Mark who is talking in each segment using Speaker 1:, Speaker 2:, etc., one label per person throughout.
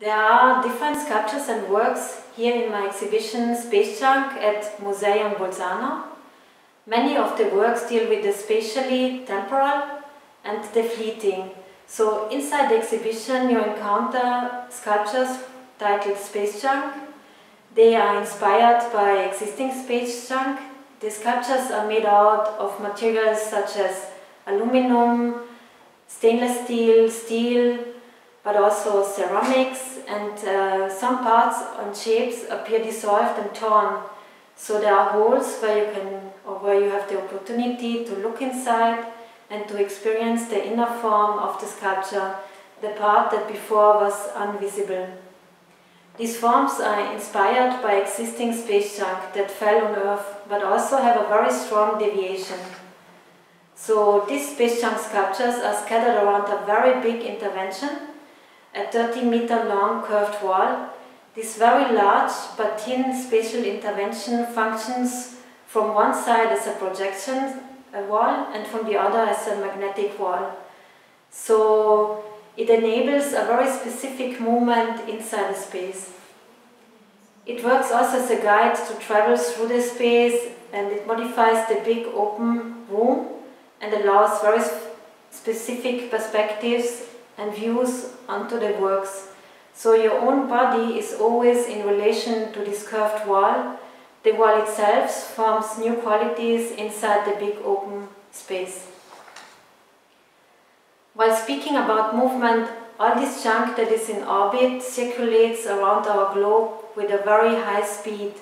Speaker 1: There are different sculptures and works here in my exhibition Space Junk at Museion Bolzano. Many of the works deal with the spatially temporal and the fleeting. So inside the exhibition you encounter sculptures titled Space Junk. They are inspired by existing space junk. The sculptures are made out of materials such as aluminum, stainless steel, steel, but also ceramics and uh, some parts and shapes appear dissolved and torn. So there are holes where you can or where you have the opportunity to look inside and to experience the inner form of the sculpture, the part that before was invisible. These forms are inspired by existing space junk that fell on Earth, but also have a very strong deviation. So these space junk sculptures are scattered around a very big intervention a 30 meter long curved wall. This very large but thin spatial intervention functions from one side as a projection a wall and from the other as a magnetic wall. So it enables a very specific movement inside the space. It works also as a guide to travel through the space and it modifies the big open room and allows very specific perspectives and views onto the works. So your own body is always in relation to this curved wall. The wall itself forms new qualities inside the big open space. While speaking about movement, all this junk that is in orbit circulates around our globe with a very high speed.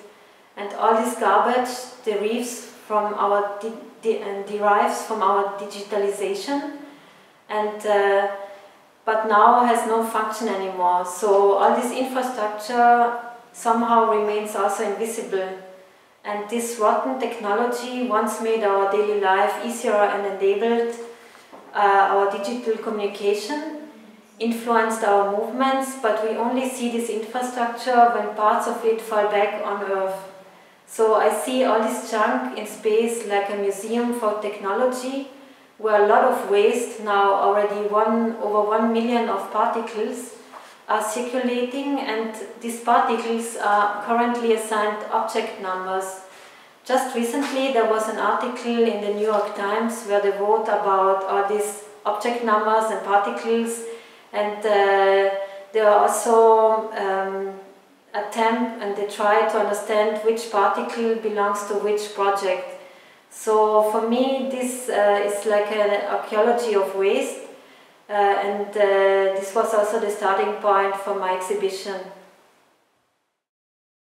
Speaker 1: And all this garbage derives from our de de derives from our digitalization and uh, but now has no function anymore. So all this infrastructure somehow remains also invisible. And this rotten technology once made our daily life easier and enabled uh, our digital communication, influenced our movements, but we only see this infrastructure when parts of it fall back on Earth. So I see all this junk in space like a museum for technology, where a lot of waste, now already one, over one million of particles, are circulating and these particles are currently assigned object numbers. Just recently there was an article in the New York Times where they wrote about all these object numbers and particles and uh, they also um, attempt and they try to understand which particle belongs to which project. So for me, this uh, is like an archaeology of waste, uh, and uh, this was also the starting point for my exhibition.